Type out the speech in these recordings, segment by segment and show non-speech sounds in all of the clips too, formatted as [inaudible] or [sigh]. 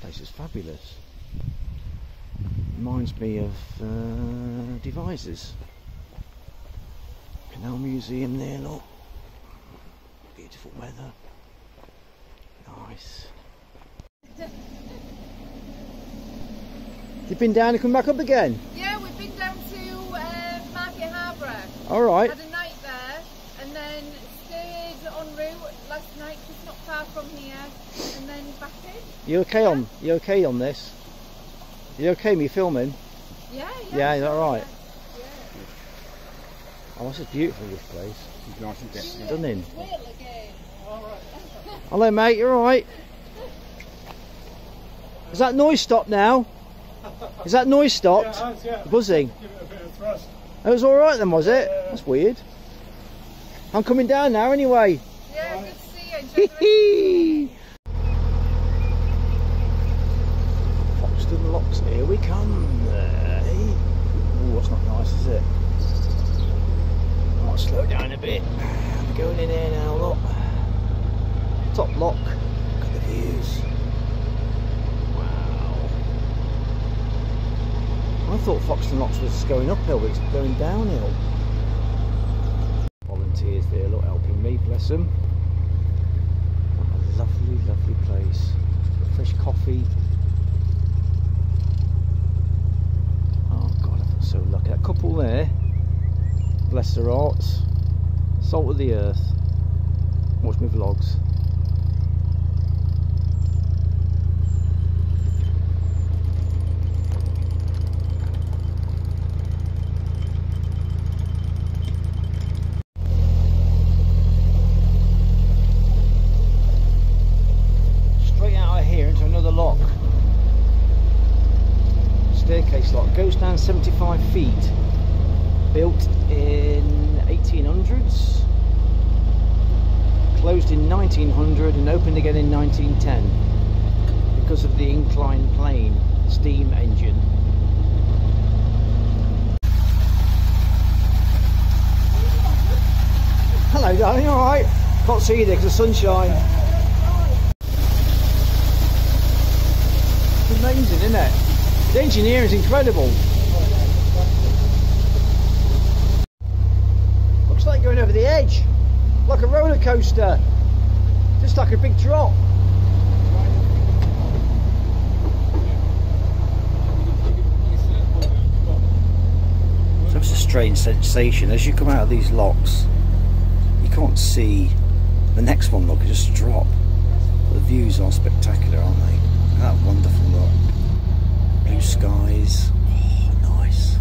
place is fabulous. Reminds me of uh, Devizes. Canal Museum there, look. Beautiful weather. Nice. You've been down and come back up again? Yeah, we've been down to uh, Market Harbour. Alright. Had a night there and then stayed en route last night, far from here, and then back in. You okay on you okay on this? You okay me filming? Yeah, yeah. Yeah, is that right? Yeah. Oh this is beautiful this place. It's nice and yeah. Stunning. Wheel. Hello mate, You're alright? Is that noise stopped now? Is that noise stopped? yeah. Buzzing. Give it a bit of thrust. It was alright then was it? That's weird. I'm coming down now anyway. Foxton Locks, here we come. Uh, Ooh, that's not nice, is it? Might slow down a bit. I'm going in here now, look. Top lock. Look at the views. Wow. I thought Foxton Locks was going uphill, but it's going downhill. Volunteers there, look, helping me, bless them. What a lovely, lovely place. Fresh coffee. Oh God, I feel so lucky. That couple there, bless their hearts, salt of the earth. Watch my vlogs. straight out of here into another lock. Staircase lock goes down 75 feet. Built in 1800s, closed in 1900 and opened again in 1910 because of the inclined plane steam engine. Hello darling, alright? Can't see you there because of sunshine. Amazing, isn't it? The engineering is incredible. Looks like going over the edge, like a roller coaster, just like a big drop. So it's a strange sensation as you come out of these locks. You can't see the next one. Look, just drop. The views are spectacular, aren't they? That wonderful look. Blue skies. Oh, nice.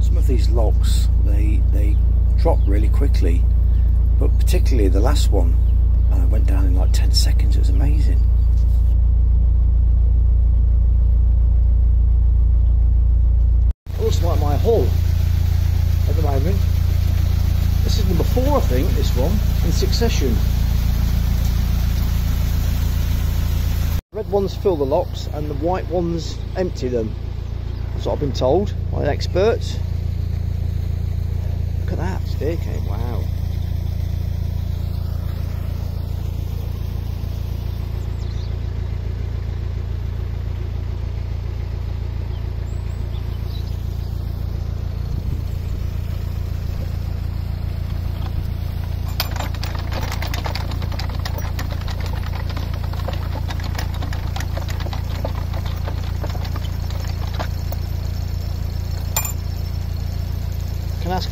Some of these locks, they they drop really quickly, but particularly the last one uh, went down in like 10 seconds. It was amazing. Looks like my hull at the moment. This is number four, I think, this one, in succession. Red ones fill the locks and the white ones empty them. That's what I've been told by experts. At that staircase, wow.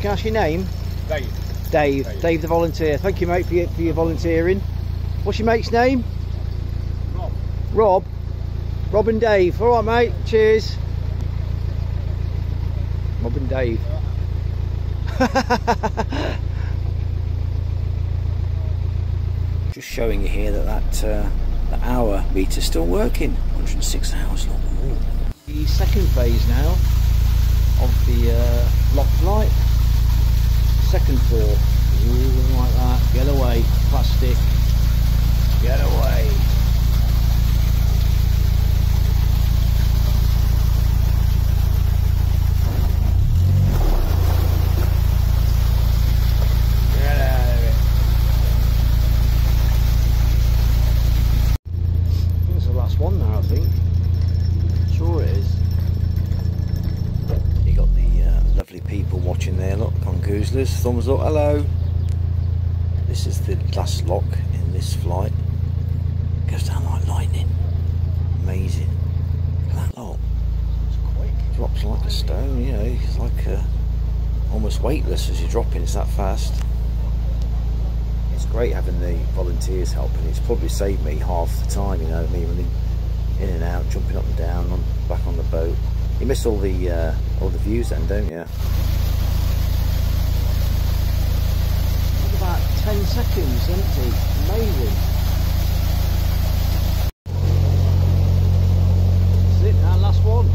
Can I ask, can I ask your name? Dave. Dave. Dave. Dave the volunteer. Thank you mate for your, for your volunteering. What's your mate's name? Rob. Rob. Rob and Dave. Alright mate, cheers. Rob and Dave. [laughs] Just showing you here that that uh, the hour meter's still working. 106 hours. Ooh. The second phase now of the uh, lock flight. Second floor. Ooh, like that. Get away. Plastic. Get away. Get out of it. Whistlers, thumbs up, hello. This is the last lock in this flight. Goes down like lightning. Amazing. That lock. It's quick. Drops like a stone, you know, it's like uh, almost weightless as you're dropping, it's that fast. It's great having the volunteers helping. It's probably saved me half the time, you know, me running in and out, jumping up and down, on, back on the boat. You miss all the uh, all the views then, don't you? about 10 seconds empty. Amazing. That's it now, last one.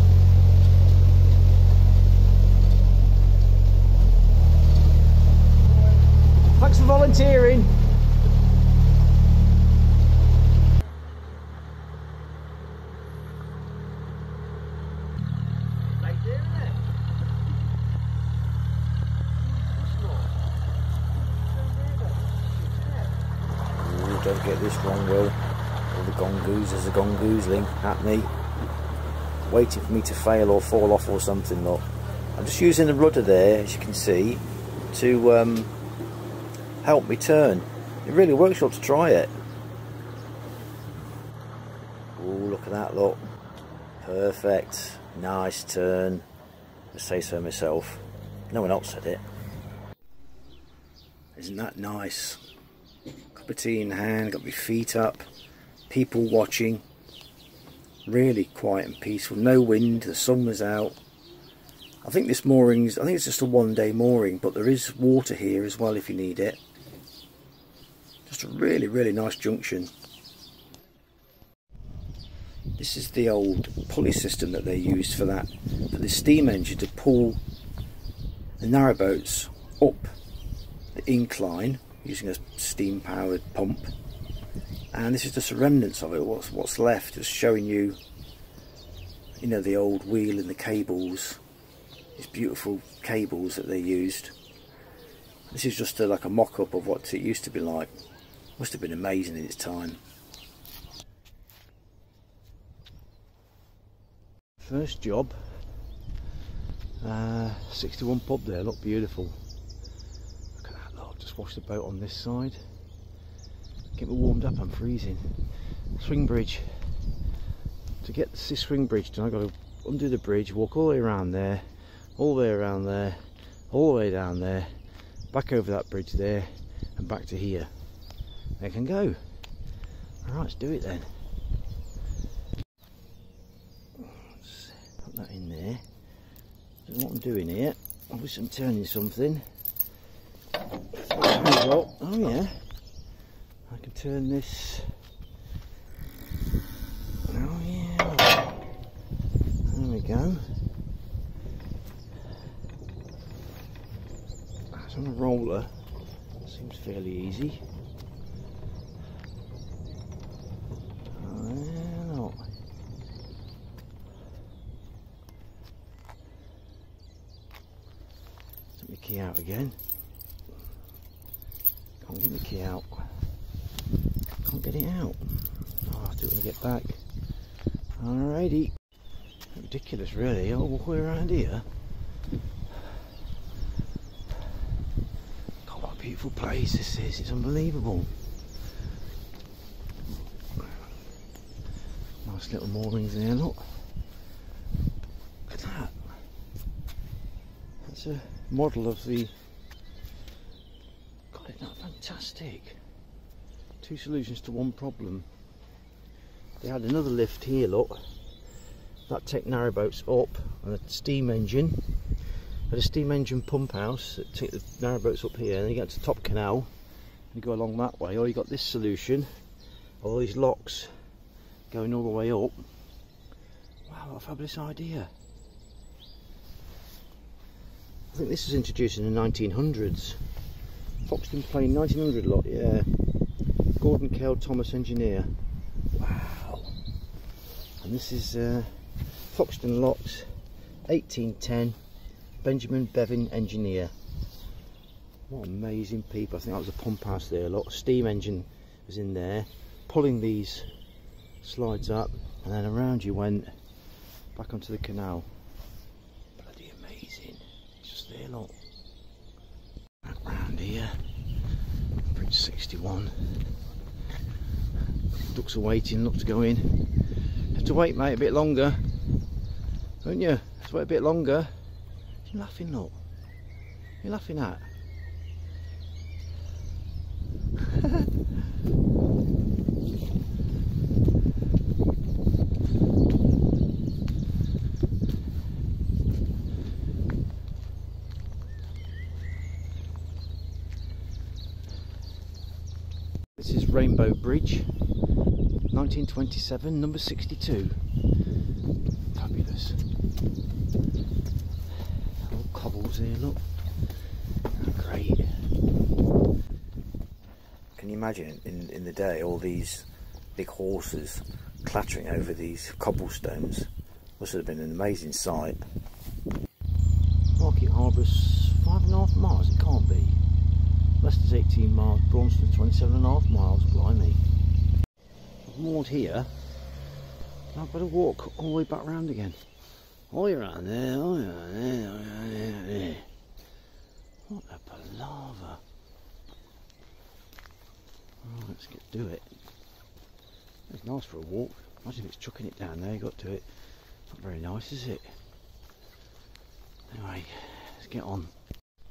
Thanks for volunteering. don't get this wrong, Will. All the a gongoozling at me, waiting for me to fail or fall off or something. Look, I'm just using the rudder there, as you can see, to um, help me turn. It really works. You to try it. Oh, look at that! Look, perfect, nice turn. I say so myself. No one else said it. Isn't that nice? cup of tea in hand, got my feet up, people watching. Really quiet and peaceful, no wind, the sun was out. I think this mooring's, I think it's just a one day mooring, but there is water here as well if you need it. Just a really, really nice junction. This is the old pulley system that they used for that, for the steam engine to pull the narrowboats up the incline using a steam powered pump and this is just remnants of it. What's what's left just showing you you know the old wheel and the cables. These beautiful cables that they used. This is just a, like a mock-up of what it used to be like. Must have been amazing in its time. First job. Uh, 61 pub there. Look beautiful. Look at that. Just wash the boat on this side. Get me warmed up, I'm freezing. Swing bridge. To get this swing bridge done, I've got to undo the bridge, walk all the way around there, all the way around there, all the way down there, back over that bridge there, and back to here. They can go. Alright, let's do it then. put that in there. what I'm doing here. Obviously I'm turning something. Oh yeah, I can turn this. Oh yeah, there we go. That's on a roller. Seems fairly easy. Take the key out again. Can't get the key out. Can't get it out. Oh, I'll do it when I get back. Alrighty. Ridiculous really, oh, all way around here. God, what a beautiful place this is, it's unbelievable. Nice little moorings there, look. Look at that. That's a model of the God, isn't that fantastic? Two solutions to one problem. They had another lift here, look. That take narrowboats up and a steam engine. Had a steam engine pump house that take the narrowboats up here and you get to top canal and you go along that way. Or you got this solution, all these locks going all the way up. Wow, what a fabulous idea. I think this was introduced in the 1900s. Foxton Plane 1900 lot, yeah. Gordon Cale Thomas engineer. Wow. And this is uh, Foxton Locks 1810 Benjamin Bevan engineer. What amazing people. I think that was a pump house there. A lot of steam engine was in there, pulling these slides up, and then around you went back onto the canal. Bloody amazing. Just there, lot. here. Bridge 61. Ducks are waiting, look to go in. Have to wait, mate, a bit longer. Won't you? Have to wait a bit longer. You laughing, look? You laughing at? [laughs] This is Rainbow Bridge, 1927, number 62. Fabulous. All cobbles here, look. Oh, great. Can you imagine in, in the day all these big horses clattering over these cobblestones? Must have been an amazing sight. Market Harbour's five and a half miles, it can't be. Leicester's 18 miles, Braunston's 27 and a half miles, blimey. Moored here, I've got to walk all the way back round again. Oh, you're around there, oh, you're around there, you're around there. What a palaver. Oh, let's get do it. It's nice for a walk. Imagine if it's chucking it down there, you got to it. Not very nice, is it? Anyway, let's get on.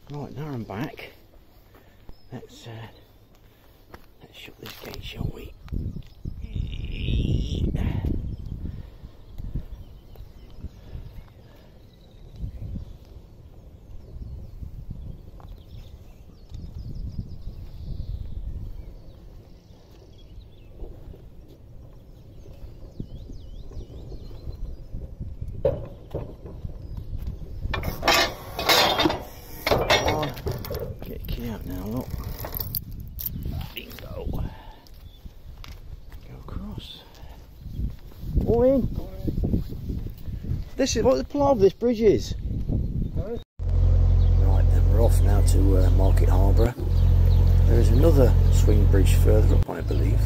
Right, now I'm back. Let's uh, let's shut this gate, shall we? Out now, look. Bingo. Go across. All in. This is what the plan of this bridge is. Right, then we're off now to uh, Market Harbour. There is another swing bridge further up, I believe.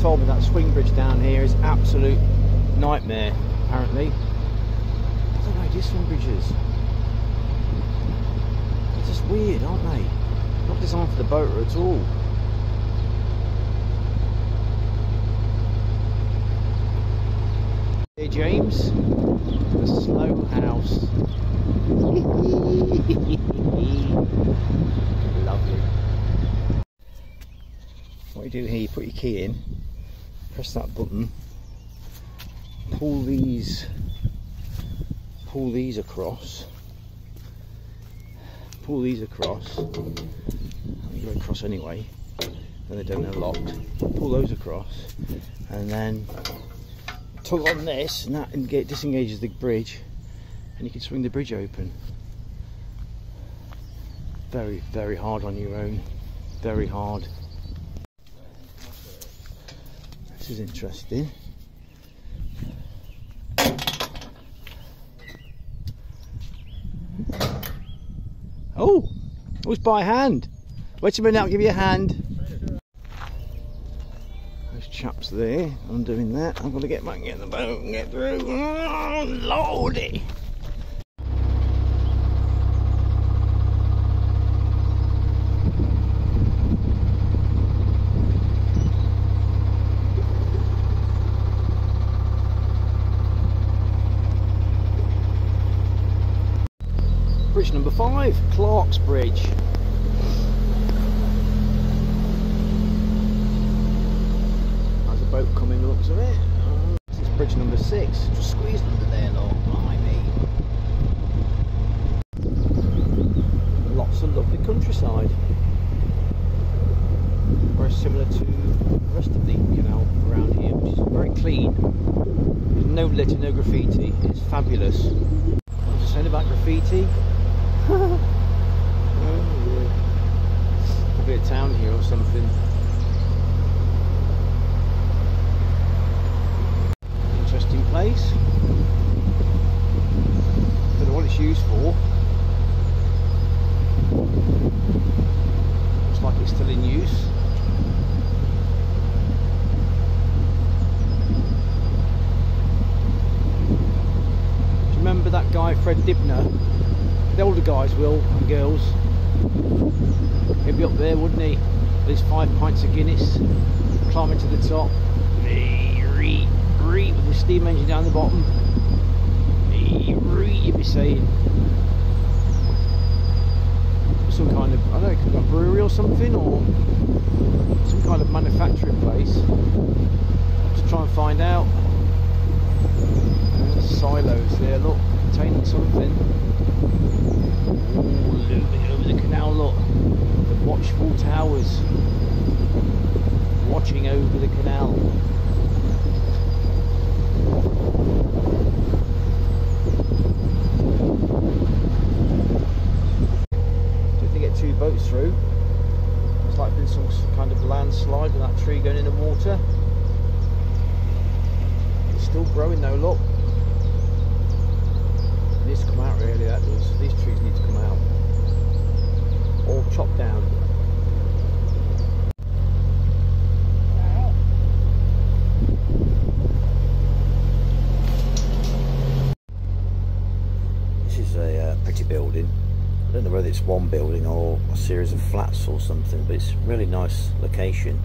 told me that swing bridge down here is absolute nightmare, apparently. I don't know these bridges. They're just weird, aren't they? Not designed for the boater at all. Hey James, the slow house. [laughs] Lovely. What you do here, you put your key in, press that button pull these pull these across. Pull these across. Go across anyway. And they don't locked. Pull those across. And then tug on this and that and get disengages the bridge and you can swing the bridge open. Very very hard on your own. Very hard. This is interesting. Oh, it was by hand. Wait a minute, I'll give you a hand. Those chaps there, I'm doing that. I'm going to get back in the boat and get through. Oh, lordy. Bridge number five, Clark's Bridge. There's a boat coming, looks of it. This is bridge number six. Just squeezed under there, look, blimey. Lots of lovely countryside. Very similar to the rest of the canal around here, which is very clean. There's no litter, no graffiti. It's fabulous. What I saying about graffiti? Oh, yeah. Could be a town here or something. Interesting place. Don't know what it's used for. is still in use. Do you remember that guy, Fred Dibnah? The older guys will, and girls. He'd be up there, wouldn't he? With his five pints of Guinness, climbing to the top. Reet, reet, engine down the bottom. You'd saying. Some kind of, I don't know, a brewery or something, or some kind of manufacturing place. To try and find out. There's silos there, look, containing something. Ooh, over the canal, look. The watchful towers. Watching over the canal. They get two boats through? It's like been some kind of landslide with that tree going in the water. It's still growing though, look. Needs to come out really, that does. These trees need to come out. All chopped down. This is a uh, pretty building. I don't know whether it's one building or a series of flats or something, but it's really nice location.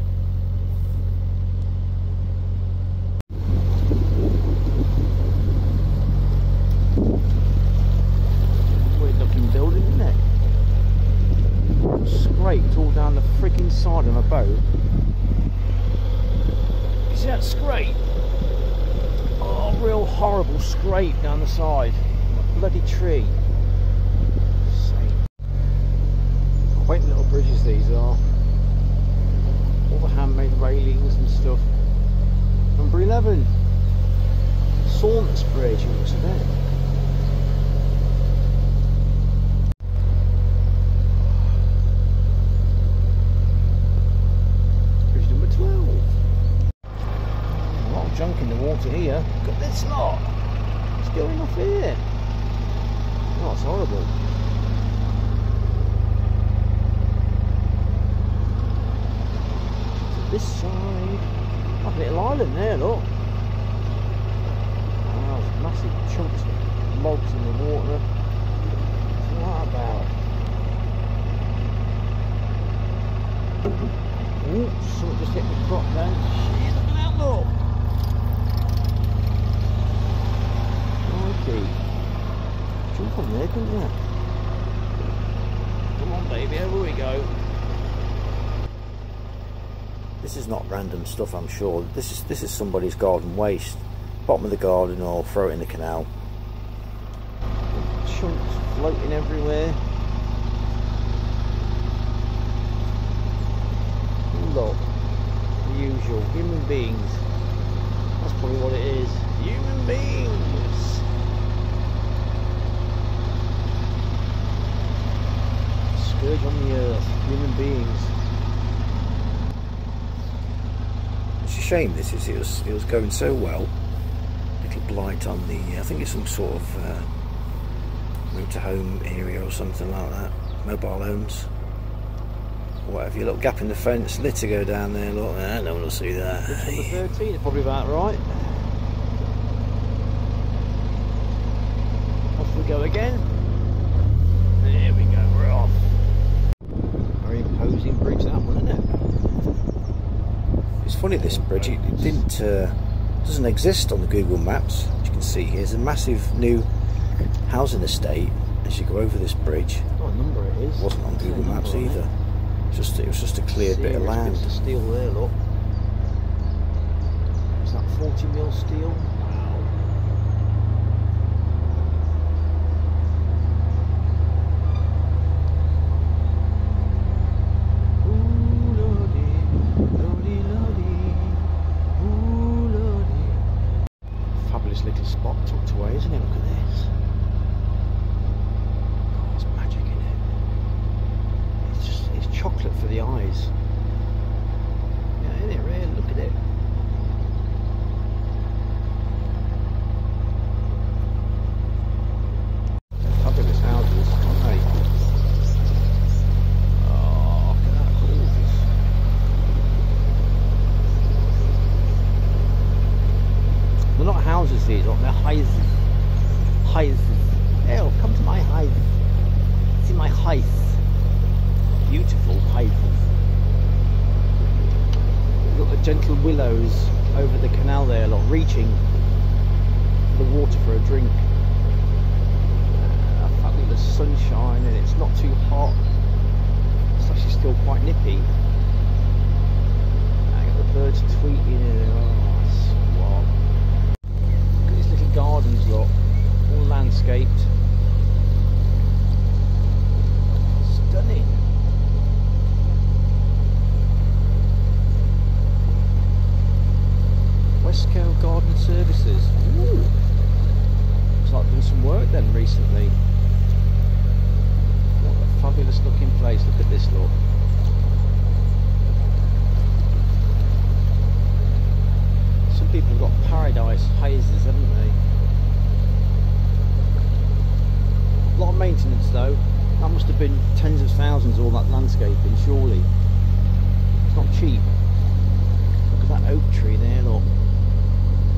Looking building, isn't it? Scraped all down the freaking side of a boat. See that scrape? Oh, real horrible scrape down the side. Bloody tree. Bridges these are. All the handmade railings and stuff. Number 11. Saunts Bridge, it looks a bit. Bridge number 12. A lot of junk in the water here. Look at this lot. What's going off here? Oh, it's horrible. To this side. Like a little island there, look. Wow, there's massive chunks of logs in the water. What's that about? Ooh, something just hit the crop then. Shit, look at that. Crikey. Jump on there, couldn't you? Come on, baby, over we go. This is not random stuff, I'm sure. This is this is somebody's garden waste. Bottom of the garden or throw it in the canal. Chunks floating everywhere. Look, the usual human beings. That's probably what it is. Human beings. Scourge on the earth, human beings. It's a shame this is. It was, it was going so well. Little blight on the. I think it's some sort of uh, motorhome area or something like that. Mobile homes. Whatever. Your little gap in the fence. Litter go down there. Look, ah, no one will see that. Number 13 is probably about right. Off we go again. There we go. We're off. Very imposing bridge that one, isn't it? It's funny this bridge. It, it didn't. Uh, doesn't exist on the Google Maps. As you can see, here's a massive new housing estate. As you go over this bridge, What number it is? wasn't on Google Maps either. Just it was just a cleared bit of land. bits of steel there, look. Is that 40 mil steel? Wow. Ooh, lordy, lordy, lordy. Ooh, lordy. Fabulous little spot tucked away, isn't it? Look at this. God, it's magic in it. It's just it's chocolate for the eyes. Yeah, isn't it? Really, look at it. Gentle over the canal there, a lot reaching for the water for a drink. Uh, fabulous sunshine, and it's not too hot. It's actually still quite nippy. I got the birds tweeting. And, oh, swat. Look at these little gardens, lot, all landscaped. Stunning. Westco Garden Services. Ooh. Looks like doing some work then recently. What a fabulous looking place. Look at this look. Some people have got paradise houses, haven't they? A lot of maintenance though. That must have been tens of thousands all that landscaping, surely. It's not cheap. Look at that oak tree there, look.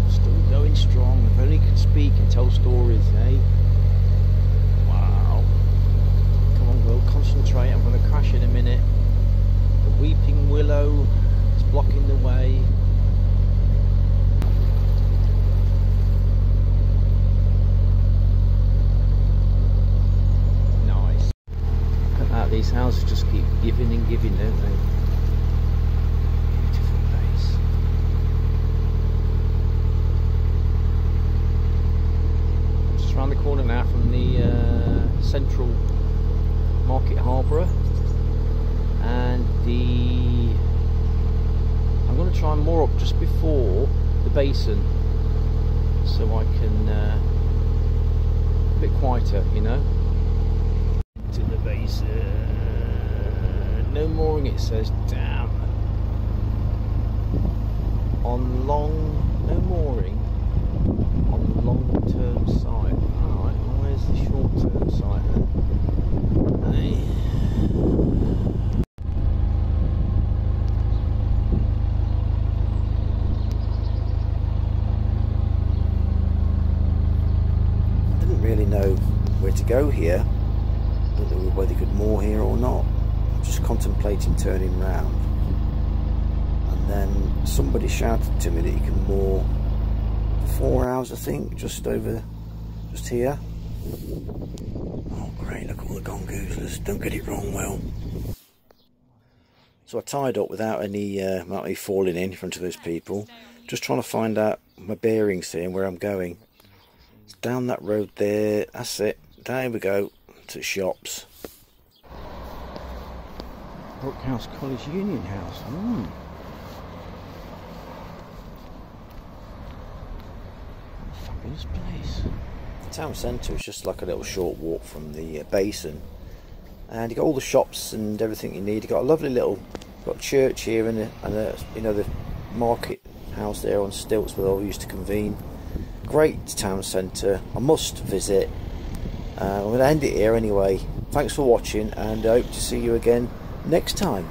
Still going strong. If only could speak and tell stories, eh? Wow. Come on, Will, concentrate. I'm going to crash in a minute. The weeping willow is blocking the way. Nice. Look at that. These houses just keep giving and giving, don't they? Beautiful place. just around the corner now from the uh, central market harbour and the I'm going to try and moor up just before the basin so I can uh, a bit quieter you know to the basin no mooring it says damn on long no mooring on long term site. Alright, where's the short term site then? Hey. I didn't really know where to go here. Contemplating turning round. And then somebody shouted to me that you can moor four hours, I think, just over, just here. Oh, great, look at all the gongoozlers. Don't get it wrong, Will. So I tied up without any, uh, without me falling in front of those people. Just trying to find out my bearings here and where I'm going. It's down that road there. That's it. There we go. To shops. Brookhouse College Union House. Mm. Fabulous place. The town centre is just like a little short walk from the uh, basin. And you got all the shops and everything you need. You got a lovely little got church here and a, and a, you know the market house there on stilts where they all used to convene. Great town centre. I must visit. Uh, I'm going to end it here anyway. Thanks for watching and I hope to see you again next time.